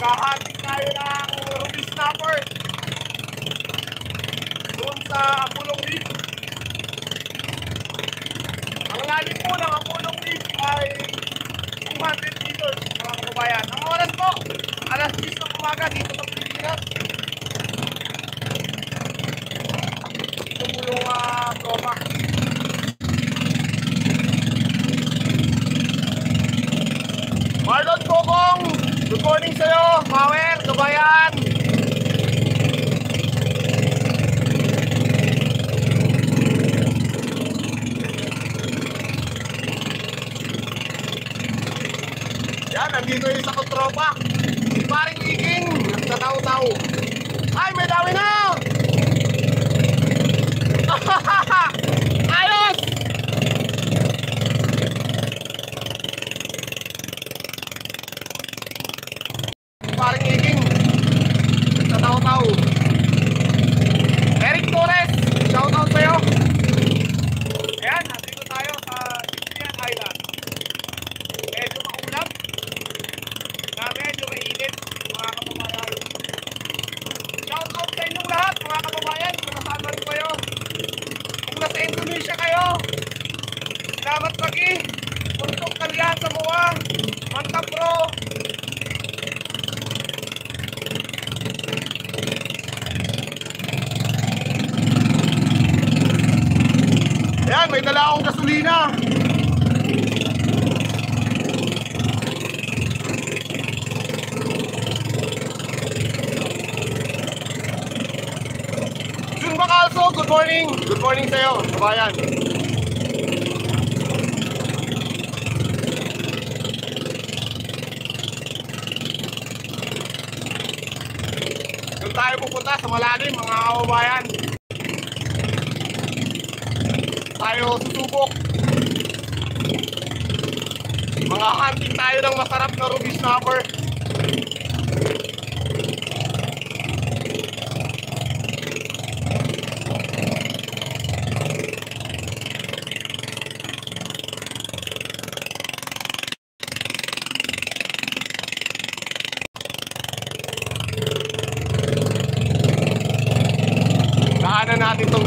Maghahanting tayo ng ruby snapper. Doon sa Apulong Reef. Ang lalim po ng Apulong Reef ay 200 meters mga kababayan. Ang oras po, alas 10 ng umaga dito sa Pilipinas. Ito po yung uh, tropa. Good morning sa'yo. Power, kabayan. Yan, nandito yung isa kong tropa. Si paring Iging, nagtataw-taw. Ay, may dami na! Ayos! Si paring Iging, nagtataw-taw. Eric Torres, shoutout sa'yo. Ayan, nandito tayo sa Indian Island. Medyo maulap na medyo mainit mga kababayan. Shout out sa inyong lahat mga kababayan kung nasaan man kayo. Kung Indonesia kayo, salamat pagi. Untuk kalian semua, mantap bro. Ayan, may dala akong gasolina. Bacalso, good morning. Good morning sa'yo, kabayan. Doon tayo pupunta sa malalim, mga kababayan. Tayo susubok. Mga hunting tayo ng masarap na ruby snapper.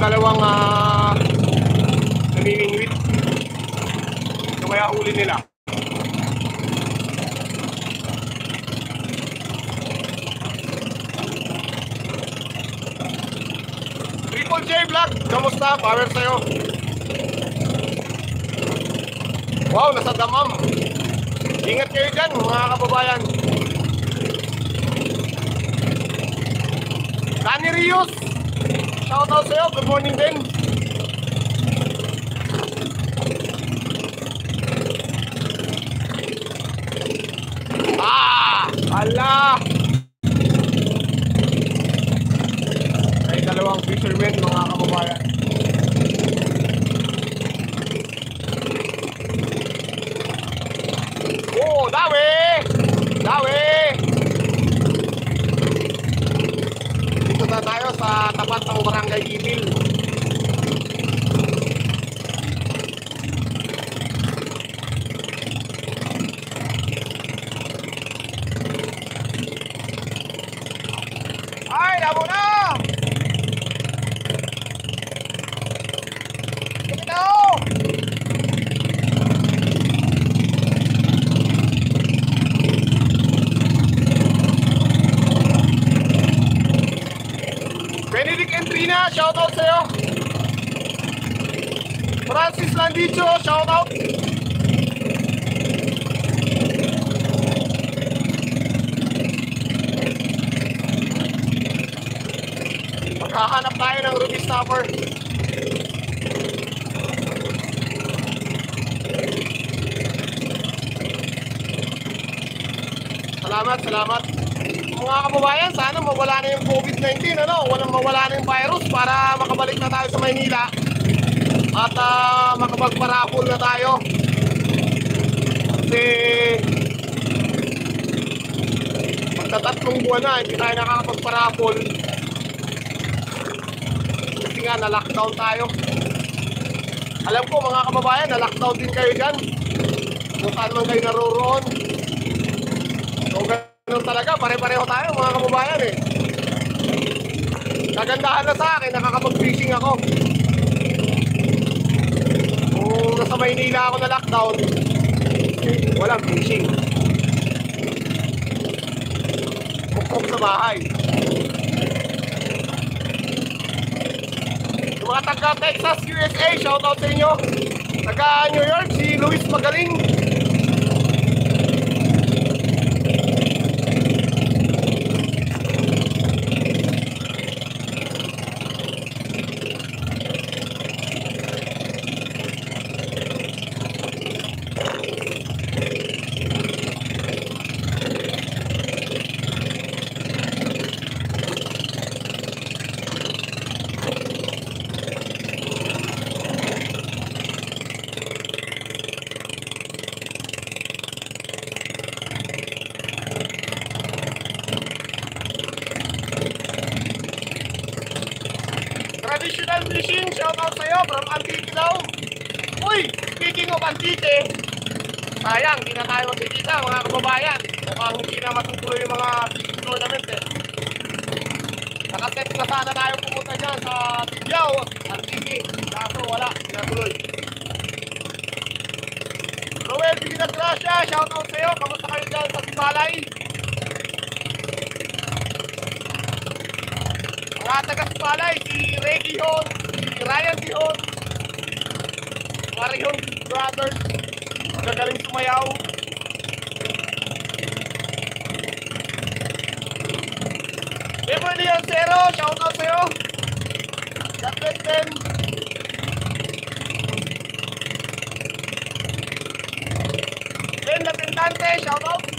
Dalawang uh, naniningwit. Ito kaya huli nila. Triple J Vlog, kamusta? Power sa'yo. Wow, nasa damam. Ingat kayo dyan, mga kababayan. Danny Rios, shoutout sa'yo. Good morning din. Ah! Ala! Ay dalawang fishermen mga kababayan. Oh, dawi! Dawi! Dito na tayo sa tapat ng Barangay Ibil. Ay, labo na! Ito! Benedict Entrina, shoutout sa'yo. Francis Landicho, shoutout. Maghahanap tayo ng ruby snapper. Salamat, salamat. Mga kababayan, sana mawala na yung COVID-19, ano? Walang mawala na yung virus para makabalik na tayo sa Maynila. At ah, makapagparapol na tayo. Kasi magtatatlong buwan na, hindi tayo nakakapagparapol. Kasi nga, na-lockdown tayo. Alam ko mga kababayan, na-lockdown din kayo dyan. Kung saan man kayo naroroon. Ganun talaga, pare-pareho tayo mga kababayan eh. Kagandahan na sa akin, nakakapag-fishing ako. Kung nasa Maynila ako na lockdown, walang fishing. Bukok sa bahay. Yung mga taga Texas, USA, shoutout sa inyo. Taga New York, si Luis Magaling. Traditional fishing, shoutout sa'yo from Antique daw. Uy, speaking of Antique, sayang, hindi na tayo magkikita mga kababayan. Mukhang hindi na matutuloy yung mga tournament eh. Nakaset na sana tayo pumunta dyan sa Tigyao, Antique. Kaso wala, hindi na tuloy. Roel, Pilinas Gracia, shoutout sa'yo. Kamusta kayo dyan sa Tibalay? Mga taga Tibalay, si Ray Gihon, si Ryan Gihon, mga Gihon brothers, magagaling sumayaw. Beverly Ancero, shout out sa'yo. God bless them. Ben Lapintante, shout out.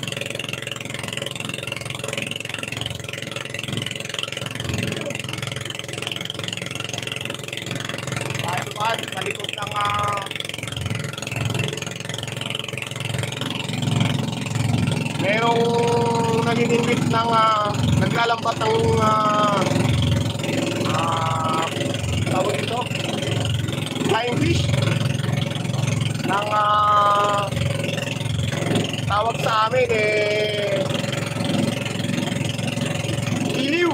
Pa, sa likod ng ah, merong naniningit ng ah, naglalambat ng ah, ah, tawag ito flying fish? Ng ah, tawag sa amin eh iliw.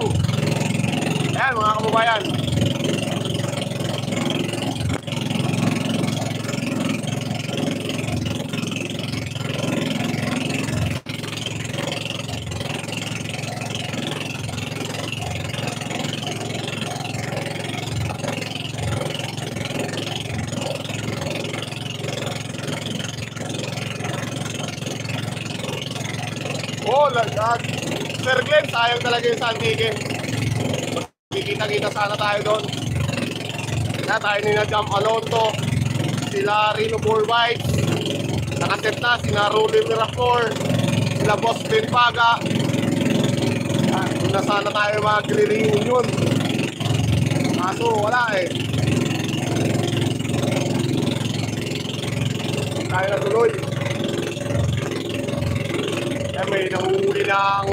Yan mga kababayan Oh, lagag. Sir Glenn, sayang talaga yung Sandige. Kikita-kita sana tayo doon. Kaya tayo ni na Jam Alonto, sila Rino Borbites, nakaset na, sina Rudy Miraflor, sila Boss Ben Paga. Ah, doon na sana tayo mag-reunion. Kaso wala eh. Tayo na tuloy. Kaya may nahuli ng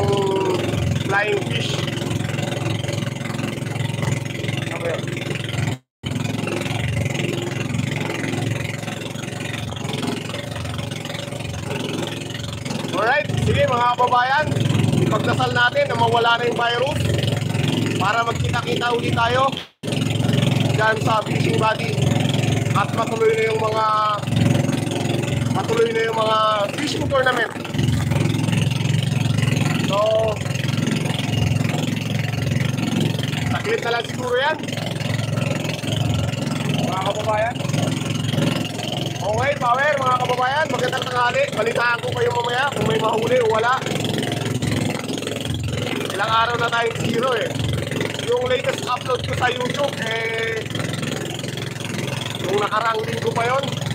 flying fish. Yun? Alright, sige mga kababayan, ipagdasal natin na mawala na yung virus para magkita-kita ulit tayo dyan sa fishing body at matuloy na yung mga matuloy na yung mga fishing tournament. So, saglit na lang siguro yan. Mga kababayan. Okay, power, mga kababayan. Magandang tanghali. Balitaan ko kayo mamaya kung may mahuli o wala. Ilang araw na tayong zero eh. Yung latest upload ko sa YouTube, eh, yung nakarang linggo pa yon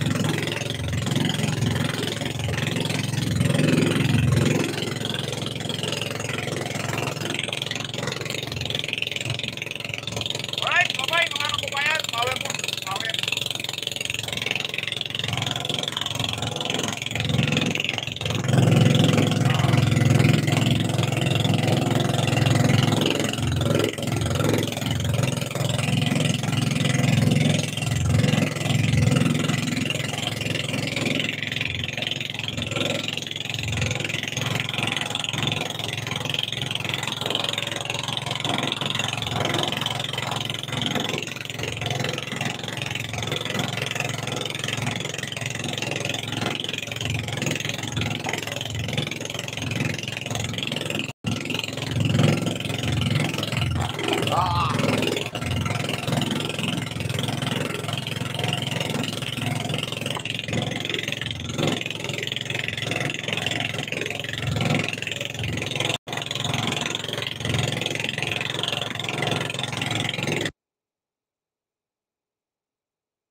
Ah!